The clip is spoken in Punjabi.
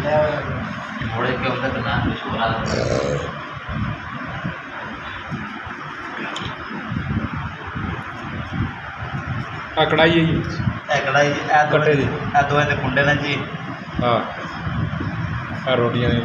मोड़े के अंदर तो नाम कुछ हो रहा था ਆ ਕੜਾਈ ਹੈ ਜੀ ਇਹ ਕੜਾਈ ਜੀ ਇਹ ਗੱਟੇ ਦੀ। ਇਹ ਦੋਵੇਂ ਦੇ ਕੁੰਡੇ ਨੇ ਜੀ ਹਾਂ ਆ ਰੋਟੀਆਂ ਨੇ